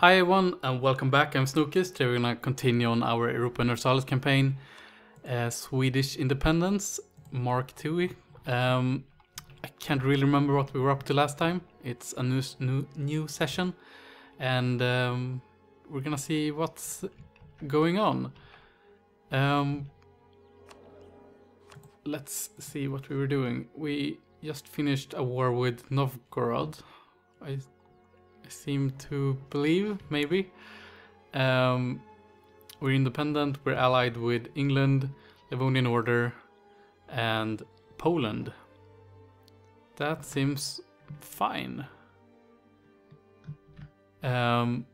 Hi everyone and welcome back. I'm Snokus. Today we're gonna continue on our Europa Universalis campaign, uh, Swedish Independence Mark II. Um, I can't really remember what we were up to last time. It's a new new, new session, and um, we're gonna see what's going on. Um, let's see what we were doing. We just finished a war with Novgorod. I seem to believe, maybe. Um, we're independent, we're allied with England, Livonian Order, and Poland. That seems fine. Um,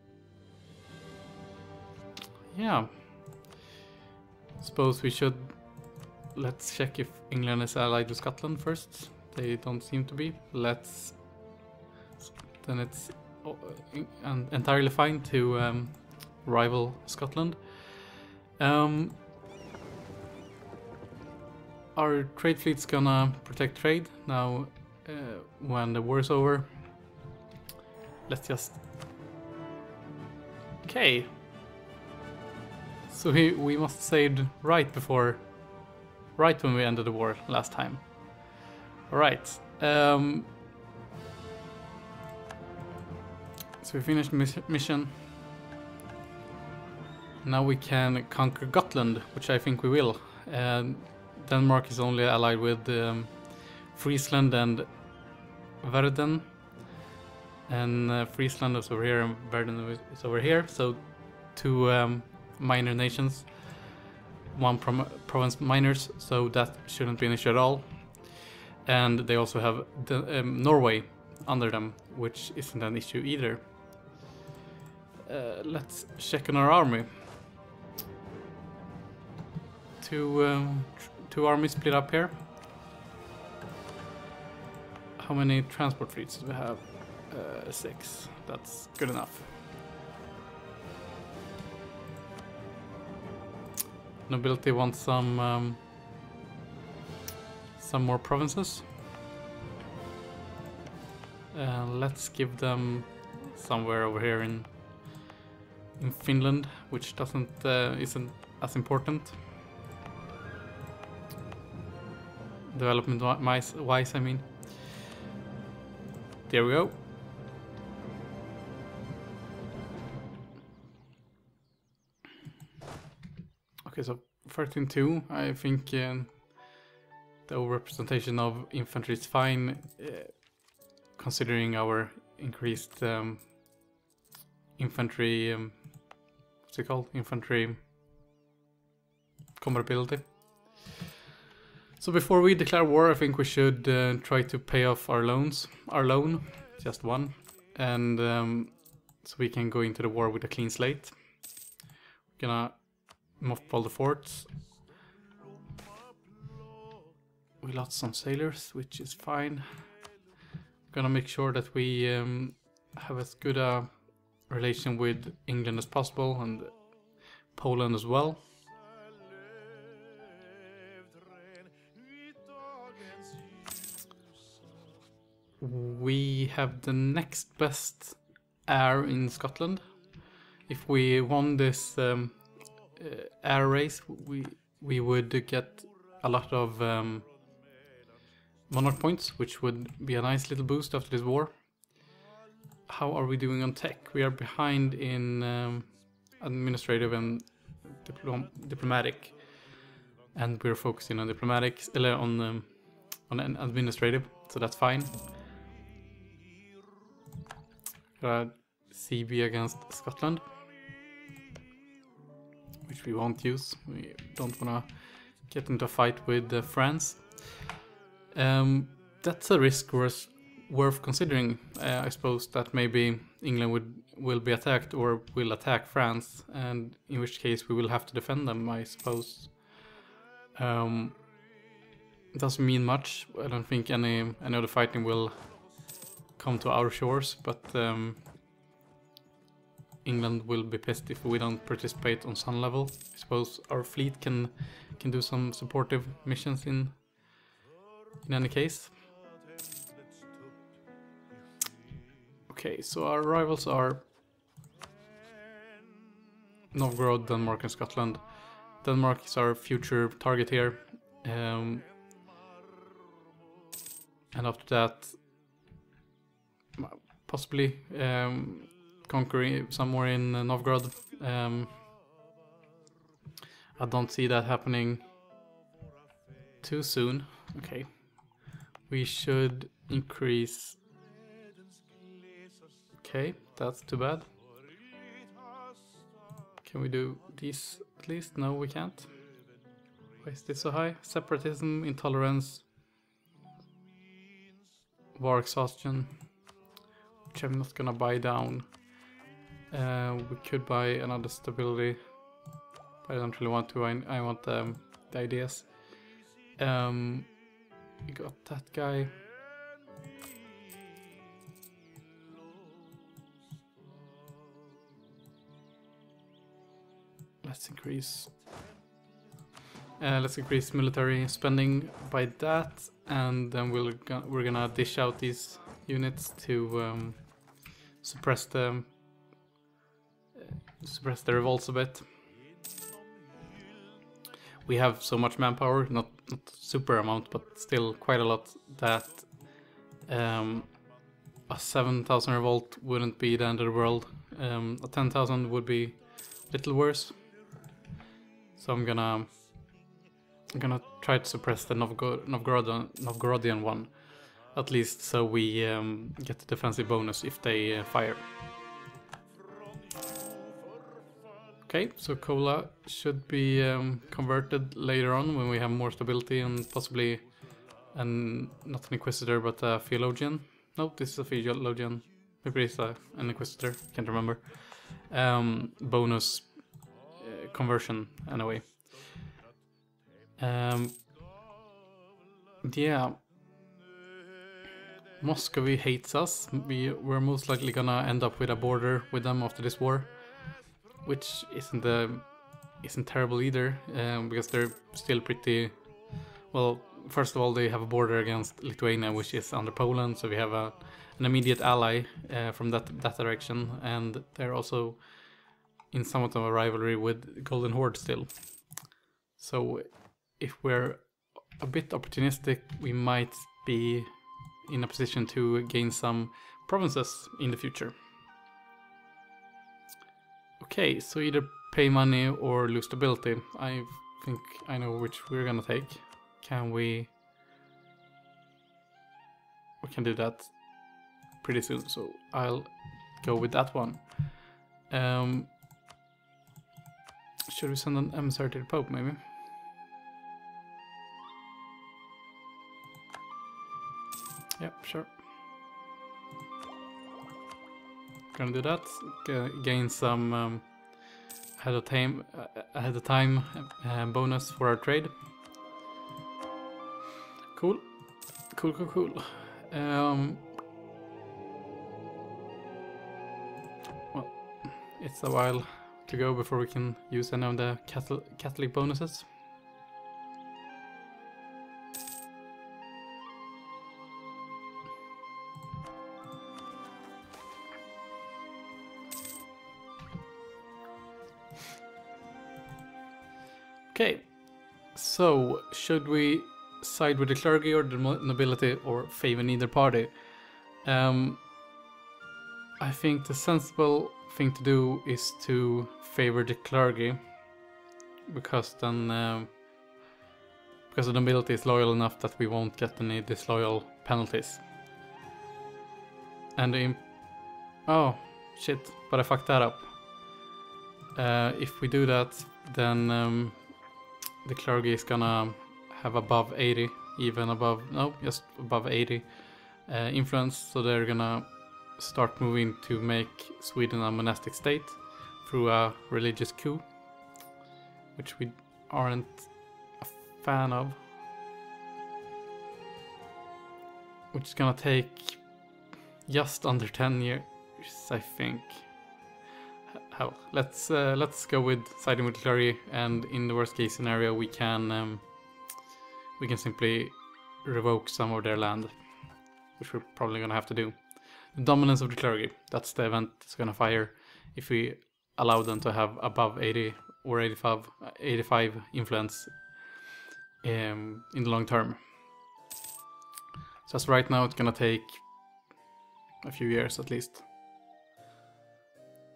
yeah. Suppose we should. Let's check if England is allied with Scotland first. They don't seem to be. Let's. Then it's entirely fine to um, rival Scotland. Um, our trade fleet's gonna protect trade now uh, when the war is over. Let's just. Okay. So we, we must saved right before. Right when we ended the war last time. Alright. Um, So we finished mis- mission. Now we can conquer Gotland, which I think we will. And Denmark is only allied with um, Friesland and Verden. And uh, Friesland is over here and Verden is over here. So two um, minor nations, one prom- province minors. So that shouldn't be an issue at all. And they also have um, Norway under them, which isn't an issue either. Uh, let's check on our army. Two, um, two armies split up here. How many transport fleets do we have? Uh, six. That's good enough. Nobility wants some um, some more provinces. Uh, let's give them somewhere over here in in Finland, which doesn't uh, isn't as important. Development wise, wise, I mean. There we go. Okay, so 13-2, I think um, the overrepresentation of infantry is fine, uh, considering our increased um, infantry um, what's it called? Infantry combat ability. So before we declare war, I think we should uh, try to pay off our loans, our loan, just one, and um, so we can go into the war with a clean slate. We're gonna mothball the forts. We lost some sailors, which is fine. Gonna make sure that we um, have as good a relation with England as possible and Poland as well. We have the next best heir in Scotland. If we won this um, uh, heir race, we we would get a lot of um, monarch points, which would be a nice little boost after this war how are we doing on tech? We are behind in um, administrative and diplom- diplomatic, and we're focusing on diplomatic on um, on an administrative, so that's fine. Uh, CB against Scotland, which we won't use. We don't wanna get into a fight with uh, France. Um, that's a risk worth worth considering. Uh, I suppose that maybe England would will be attacked or will attack France, and in which case we will have to defend them. I suppose. Um, doesn't mean much. I don't think any any of the fighting will come to our shores, but um, England will be pissed if we don't participate on some level. I suppose our fleet can can do some supportive missions in in any case. Okay, so our rivals are Novgorod, Denmark, and Scotland. Denmark is our future target here. Um, and after that, possibly um, conquering somewhere in uh, Novgorod. Um, I don't see that happening too soon. Okay. We should increase. Okay, that's too bad. Can we do these at least? No, we can't. Why is this so high? Separatism, intolerance, war exhaustion, which I'm not gonna buy down. Uh, we could buy another stability, but I don't really want to. I, I want um, the ideas. Um, we got that guy. Let's increase. Uh, let's increase military spending by that, and then we'll we're gonna dish out these units to um, suppress the uh, suppress the revolts a bit. We have so much manpower, not not super amount, but still quite a lot that um, a 7,000 revolt wouldn't be the end of the world. Um, a 10,000 would be a little worse. So I'm gonna I'm gonna try to suppress the Novgorod, Novgorodian, one, at least so we um, get the defensive bonus if they uh, fire. Okay, so Kola should be um, converted later on when we have more stability and possibly an not an Inquisitor but a Theologian. No, this is a Theologian. Maybe it's a, an Inquisitor, can't remember. Um, bonus conversion anyway. Um, yeah. Muscovy hates us. We, we're most likely gonna end up with a border with them after this war which isn't the isn't terrible either um, because they're still pretty well first of all they have a border against Lithuania which is under Poland so we have a, an immediate ally uh, from that that direction and they're also in somewhat of a rivalry with Golden Horde still so if we're a bit opportunistic we might be in a position to gain some provinces in the future Okay, so either pay money or lose stability. I think I know which we're gonna take. Can we... We can do that pretty soon, so I'll go with that one. Um, should we send an emissary to the Pope, maybe? Yep, sure. Gonna do that. G gain some um, ahead of time, uh, ahead of time uh, bonus for our trade. Cool, cool, cool, cool. Um, well, it's a while to go before we can use any of the Catholic bonuses. Okay, so should we side with the clergy or the nobility or favor neither party? Um, I think the sensible thing to do is to favor the clergy because then uh, because the nobility is loyal enough that we won't get any disloyal penalties. And the oh shit, but I fucked that up. Uh, if we do that, then um, the clergy is gonna have above 80, even above, no, just above 80 uh, influence. So they're gonna start moving to make Sweden a monastic state through a religious coup, which we aren't a fan of. Which is gonna take just under 10 years, I think hell, let's uh, let's go with siding with clergy, and in the worst case scenario, we can um, we can simply revoke some of their land, which we're probably gonna have to do. Dominance of the clergy. That's the event that's gonna fire if we allow them to have above 80 or 85, 85 influence um, in the long term. So as right now, it's gonna take a few years at least.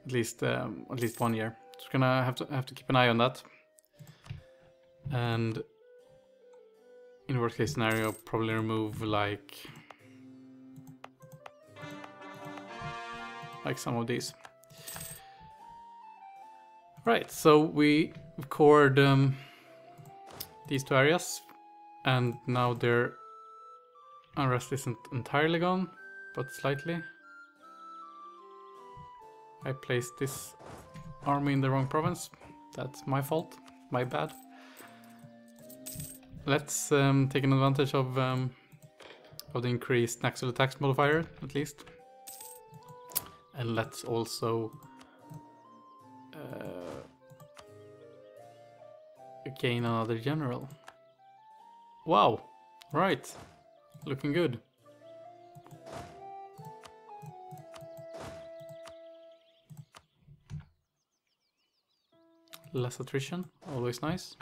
At least, um, at least one year. We're gonna have to have to keep an eye on that. And in worst case scenario, probably remove like like some of these. Right, so we cored um, these two areas, and now their unrest isn't entirely gone, but slightly. I placed this army in the wrong province. That's my fault, my bad. Let's um, take an advantage of um, of the increased natural attacks modifier, at least. And let's also uh, gain another general. Wow, right, looking good. Less attrition, always nice.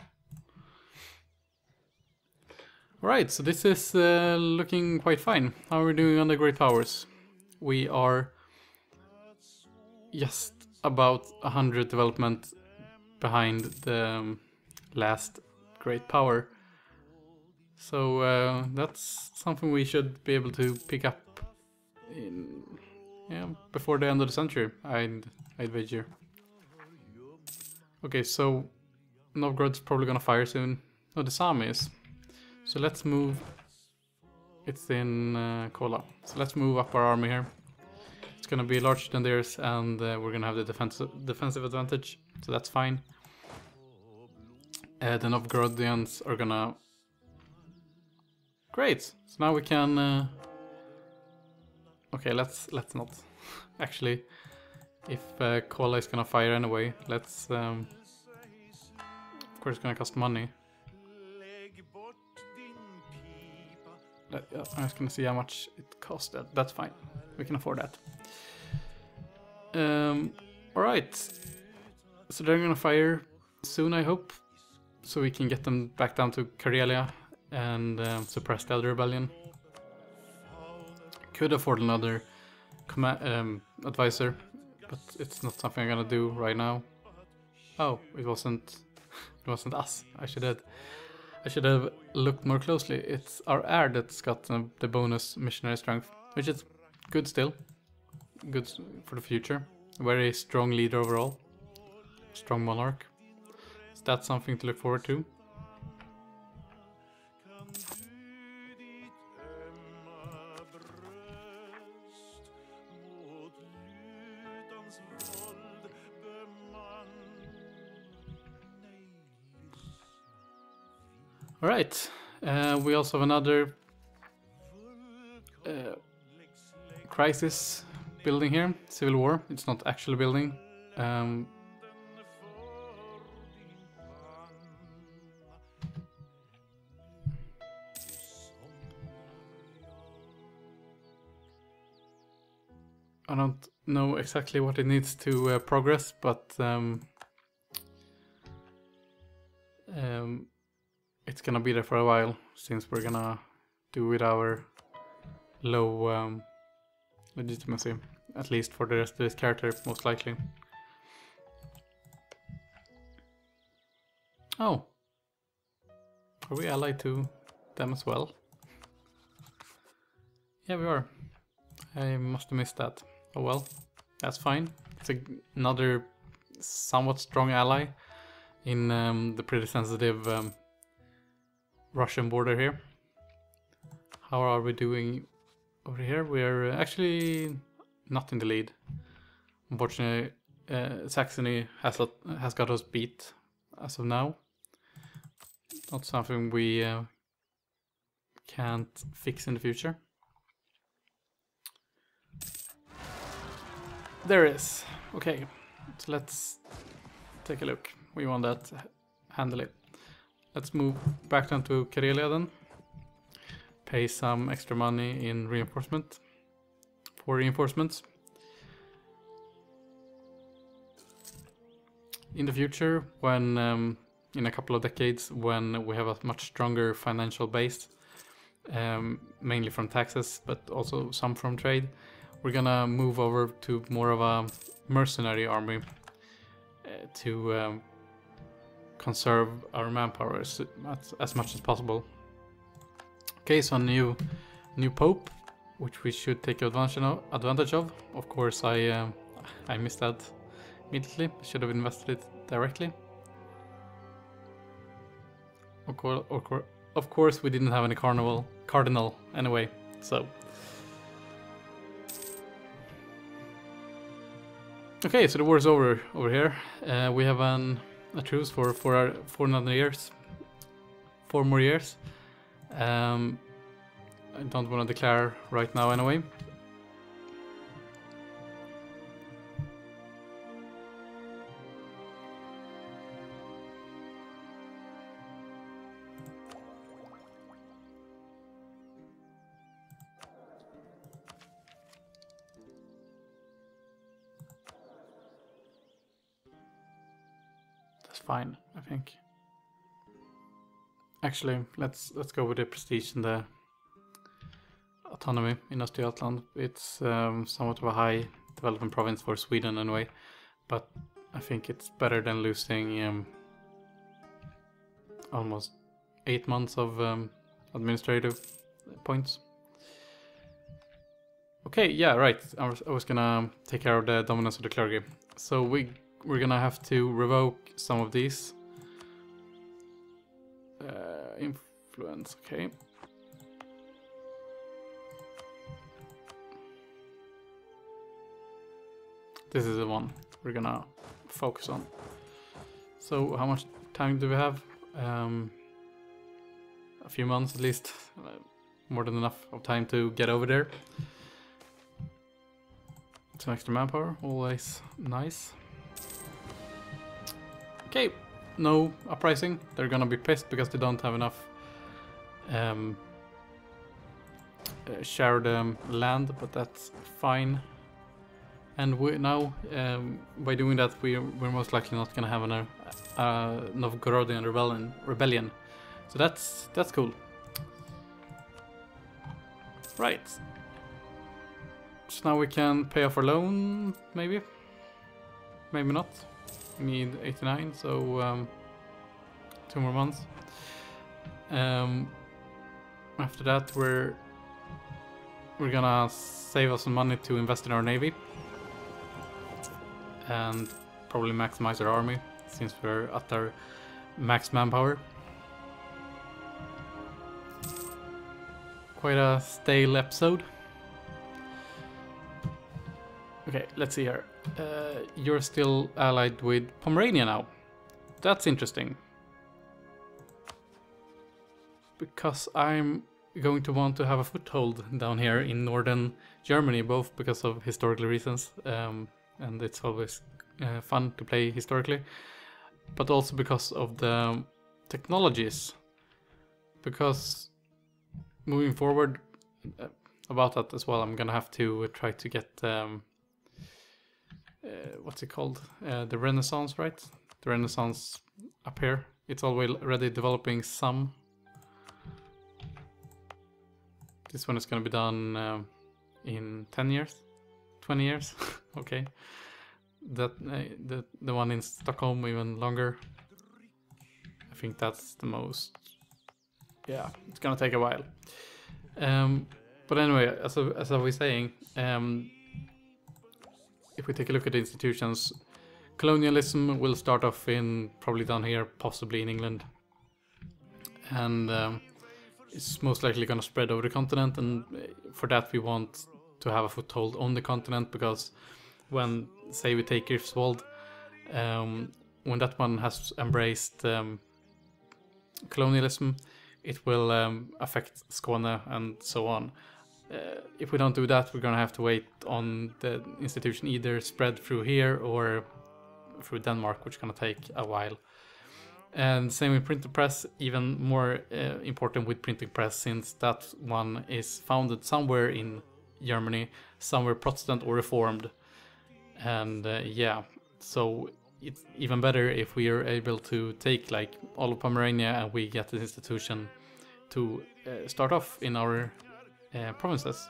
Right, so this is uh, looking quite fine. How are we doing on the Great Powers? We are just about 100 development behind the um, last Great Power. So uh, that's something we should be able to pick up in, yeah, before the end of the century, I'd, I'd wager. Okay, so Novgorod's probably gonna fire soon. No, the Sami is. So let's move. It's in uh, Kola. So let's move up our army here. It's gonna be larger than theirs, and uh, we're gonna have the defensive defensive advantage. So that's fine. Uh, the Novgorodians are gonna. Great. So now we can. Uh... Okay, let's let's not. Actually, if uh, Kola is gonna fire anyway, let's. Um... Of course, it's gonna cost money. I'm just gonna see how much it costs. That that's fine. We can afford that. Um, all right. So they're gonna fire soon, I hope, so we can get them back down to Karelia and um, suppress the Elder Rebellion. Could afford another um, advisor, but it's not something I'm gonna do right now. Oh, it wasn't. It wasn't us. I should have. I should have looked more closely. It's our heir that's got the bonus missionary strength, which is good still. Good for the future. Very strong leader overall. Strong monarch. Is that something to look forward to? All right. Uh, we also have another uh, crisis building here, civil war. It's not actually building. Um, I don't know exactly what it needs to uh, progress, but um, um, it's gonna be there for a while since we're gonna do with our low um, legitimacy, at least for the rest of this character, most likely. Oh, are we allied to them as well? Yeah, we are. I must have missed that. Oh well, that's fine. It's another somewhat strong ally in um, the pretty sensitive um, Russian border here. How are we doing over here? We're actually not in the lead. Unfortunately, uh, Saxony has, has got us beat as of now. Not something we uh, can't fix in the future. There is. Okay, so let's take a look. We want that handily. Let's move back down to Karelia then. Pay some extra money in reinforcement. For reinforcements. in the future, when um, in a couple of decades, when we have a much stronger financial base, um, mainly from taxes, but also some from trade, we're gonna move over to more of a mercenary army uh, to um, conserve our manpower as, as much as possible. Okay, so new new pope, which we should take advantage of. Advantage of. Of course, I uh, I missed that immediately. Should have invested it directly. Of course, of course, of course, we didn't have any carnival cardinal anyway, so. Okay, so the war is over over here. Uh, we have an, a truce for for four another years, four more years. Um, I don't want to declare right now anyway. Actually, let's let's go with the prestige and the autonomy in Östergötland. It's um, somewhat of a high development province for Sweden anyway, but I think it's better than losing um, almost eight months of um, administrative points. Okay, yeah, right. I was, I was gonna take care of the dominance of the clergy. So we we're gonna have to revoke some of these. Influence, okay. This is the one we're gonna focus on. So how much time do we have? Um, a few months at least. Uh, more than enough of time to get over there. Some extra manpower, always nice. Okay, no uprising. They're gonna be pissed because they don't have enough um, uh, shared um, land, but that's fine. And we now, um, by doing that, we, we're most likely not gonna have uh, uh, Novgorodian rebellion, rebellion. So that's that's cool. Right. So now we can pay off our loan, maybe? Maybe not. Need 89, so um, two more months. Um, after that, we're we're gonna save us some money to invest in our navy and probably maximize our army since we're at our max manpower. Quite a stale episode. Okay, let's see here. Uh, you're still allied with Pomerania now. That's interesting. Because I'm going to want to have a foothold down here in northern Germany, both because of historical reasons, um, and it's always uh, fun to play historically, but also because of the technologies. Because moving forward uh, about that as well, I'm gonna have to try to get um, uh, what's it called? Uh, the Renaissance, right? The Renaissance up here. It's already developing some. This one is gonna be done uh, in 10 years, 20 years. okay. That uh, the the one in Stockholm even longer. I think that's the most. Yeah, it's gonna take a while. Um, but anyway, as I, as I was saying, um, if we take a look at the institutions, colonialism will start off in probably down here, possibly in England, and um, it's most likely going to spread over the continent. And for that, we want to have a foothold on the continent because when, say, we take Greifswald, um, when that one has embraced um, colonialism, it will um, affect Skåne and so on. Uh, if we don't do that, we're gonna have to wait on the institution either spread through here or through Denmark, which is gonna take a while. And same with printing press, even more uh, important with printing press since that one is founded somewhere in Germany, somewhere Protestant or Reformed. And uh, yeah, so it's even better if we are able to take like all of Pomerania and we get this institution to uh, start off in our uh, provinces.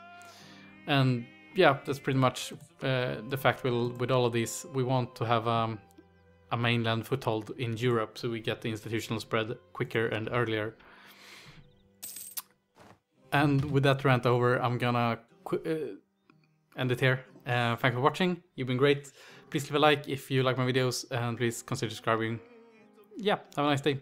And yeah, that's pretty much uh, the fact with, with all of these. We want to have um, a mainland foothold in Europe so we get the institutional spread quicker and earlier. And with that rant over, I'm gonna uh, end it here. Uh, thanks for watching. You've been great. Please leave a like if you like my videos and please consider subscribing. Yeah, have a nice day.